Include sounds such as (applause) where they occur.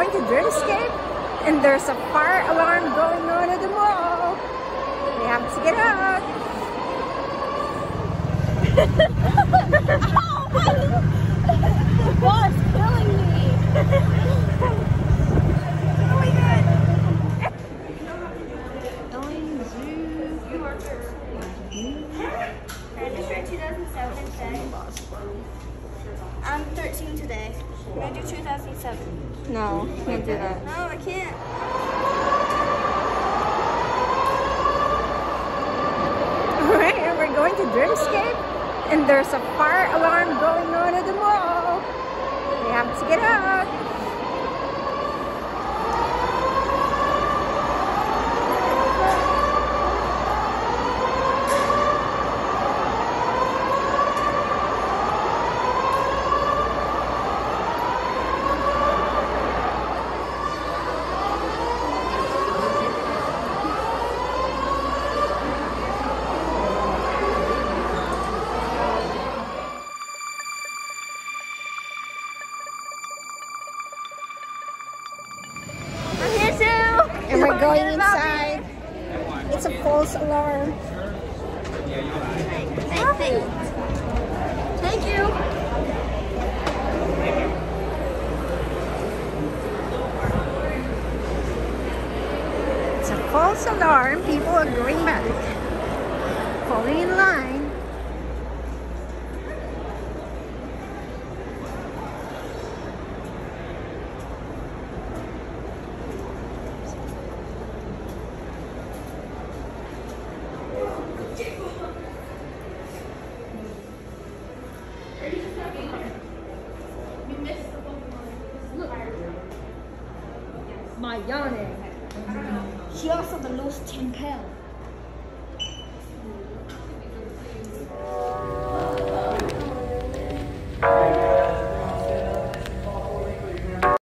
going to Dreamscape and there's a fire alarm going on at the mall. We have to get out. oh the ball is killing me. Register 2007 said. I'm 13 today. Gonna do 2007. No, can't do that. No, I can't. (laughs) Alright, and we're going to Dreamscape and there's a fire alarm going on at the mall. We have to get out. I'm here too. And we're going inside. It's a false alarm. Thank, you. It's a false alarm. People are going back. My yawning. She also loose 10 pounds.